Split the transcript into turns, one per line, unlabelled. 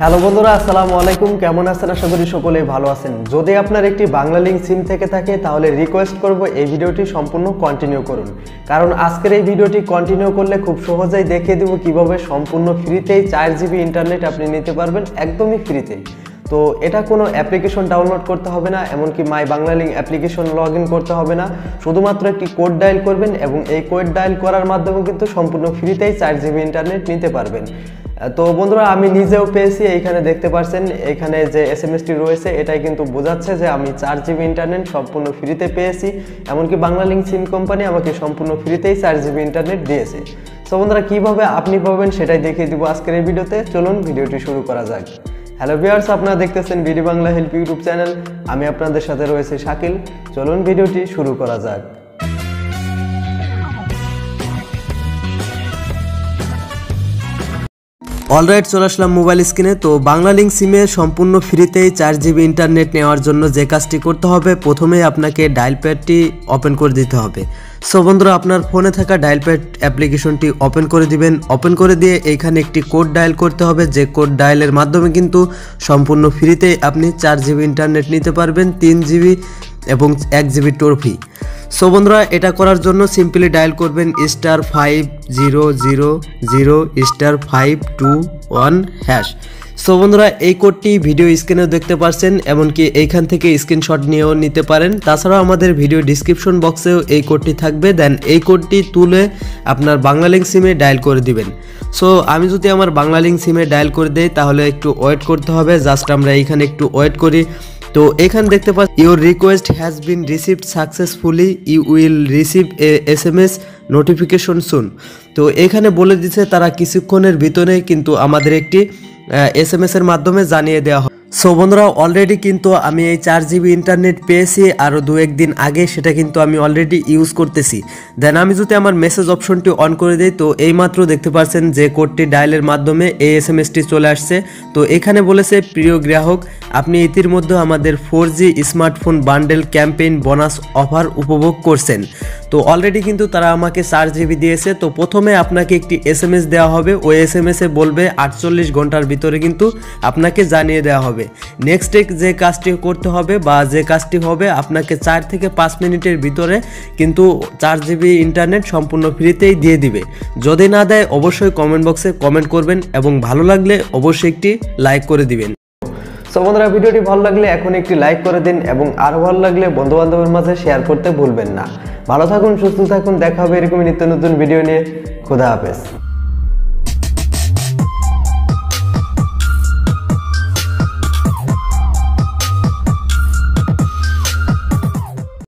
Hello বন্ধুরা, আসসালামু আলাইকুম। কেমন আছেন? আশা করি সকলেই ভালো আছেন। যদি আপনার একটি বাংলা লিঙ্ক সিম থেকে থাকে, তাহলে রিকোয়েস্ট করব এই ভিডিওটি সম্পূর্ণ কন্টিনিউ করুন। কারণ আজকের এই ভিডিওটি কন্টিনিউ করলে খুব সহজেই দেখিয়ে দেবো কীভাবে সম্পূর্ণ ফ্রিতেই চার জিবি ইন্টারনেট আপনি নিতে পারবেন, একদমই ফ্রিতেই তো এটা কোনো অ্যাপ্লিকেশন ডাউনলোড করতে হবে না, এমনকি my Bangla link application log করতে হবে না। শুধুমাত্র একটি কোড ডায়াল করবেন এবং এই কোড ডায়াল করার মাধ্যমে কিন্তু সম্পূর্ণ ফ্রিতেই চার জিবি ইন্টারনেট নিতে পারবেন। তো বন্ধুরা, আমি নিজেও পেয়েছি, এইখানে দেখতে পাচ্ছেন, এখানে যে এস এম এসটি রয়েছে, এটাই কিন্তু বোঝাচ্ছে যে আমি চার জিবি ইন্টারনেট সম্পূর্ণ ফ্রিতে পেয়েছি, এমনকি বাংলা লিঙ্ক সিম কোম্পানি আমাকে সম্পূর্ণ ফ্রিতেই চার জিবি ইন্টারনেট দিয়েছে। তো বন্ধুরা, কীভাবে আপনি পাবেন সেটাই দেখিয়ে দিব আজকের এই ভিডিওতে, চলুন ভিডিওটি শুরু করা যাক। হ্যালো ভিউয়ার্স আপনারা দেখতেছেন BD Bangla help YouTube channel আমি আপনাদের সাথে রয়েছে শাকিল, চলুন ভিডিওটি শুরু করা যাক। অলরাইট, চলে আসলাম মোবাইল স্ক্রিনে। তো বাংলা লিঙ্ক সিমে সম্পূর্ণ ফ্রিতেই চার জিবি ইন্টারনেট নেওয়ার জন্য যে কাজটি করতে হবে, প্রথমেই আপনাকে ডায়াল প্যাডটি ওপেন করে দিতে হবে। সো বন্ধুরা, আপনার ফোনে থাকা ডায়াল প্যাড অ্যাপ্লিকেশনটি ওপেন করে দিবেন। ওপেন করে দিয়ে এইখানে একটি কোড ডায়াল করতে হবে। যে কোড ডায়ালের মাধ্যমে কিন্তু সম্পূর্ণ ফ্রিতেই আপনি চার জিবি ইন্টারনেট নিতে পারবেন। তিন জিবি এবং এক জিবি টোরফি সো বন্ধুরা, এটা করার জন্য সিম্পলি ডায়াল করবেন star five zero zero zero star five two one hash so বন্ধুরা, এই কোডটি ভিডিও স্ক্রিনেও দেখতে পারছেন, এমনকি এইখান থেকে স্ক্রিনশট নিয়েও নিতে পারেন। তাছাড়াও আমাদের ভিডিও ডিসক্রিপশন বক্সেও এই কোডটি থাকবে। দেন এই কোডটি তুলে আপনার বাংলা লিঙ্ক সিমে ডায়াল করে দিবেন। সো আমি যদি আমার বাংলা লিঙ্ক সিমে ডায়াল করে দেই, তাহলে একটু ওয়েট করতে হবে। জাস্ট আমরা এইখানে একটু ওয়েট করি। তো এখানে দেখতে পাচ্ছি your request has been received successfully you will receive an S M S notification soon তো এখানে বলে দিচ্ছে তারা কিছুক্ষণের ভিতরে কিন্তু আমাদের একটি এস এম এর মাধ্যমে জানিয়ে দেওয়া হয় সো বন্ধুরা অলরেডি কিন্তু আমি এই চার জিবি ইন্টারনেট পেয়েছি আরও দু একদিন আগে সেটা কিন্তু আমি অলরেডি ইউজ করতেছি। দেন আমি যদি আমার মেসেজ অপশনটি অন করে দিই, তো এইমাত্র দেখতে পাচ্ছেন যে কোডটি ডায়ালের মাধ্যমে এই এস এম এসটি চলে আসছে। তো এখানে বলেছে, প্রিয় গ্রাহক আপনি ইতিমধ্যে আমাদের four G smartphone bundle campaign bonus offer উপভোগ করছেন। তো অলরেডি কিন্তু তারা আমাকে চার জিবি দিয়েছে। তো প্রথমে আপনাকে একটি এস এম এস দেওয়া হবে। ওই এস এম এসে বলবে আটচল্লিশ ঘণ্টার ভিতরে কিন্তু আপনাকে জানিয়ে দেওয়া হবে। নেক্সট যে কাজটি করতে হবে বা যে কাজটি হবে, আপনাকে চার থেকে পাঁচ মিনিটের ভিতরে কিন্তু চার জিবি ইন্টারনেট সম্পূর্ণ ফ্রিতেই দিয়ে দিবে। যদি না দেয়, অবশ্যই কমেন্ট বক্সে কমেন্ট করবেন এবং ভালো লাগলে অবশ্যই একটি লাইক করে দিবেন। সো বন্ধুরা, ভিডিওটি ভালো লাগলে এখন একটি লাইক করে দিন এবং আরও ভালো লাগলে বন্ধু বান্ধবের মাঝে শেয়ার করতে ভুলবেন না। ভালো থাকুন, সুস্থ থাকুন, দেখা হবে এরকমই নিত্য নতুন ভিডিও নিয়ে। খুদা হাফেজ।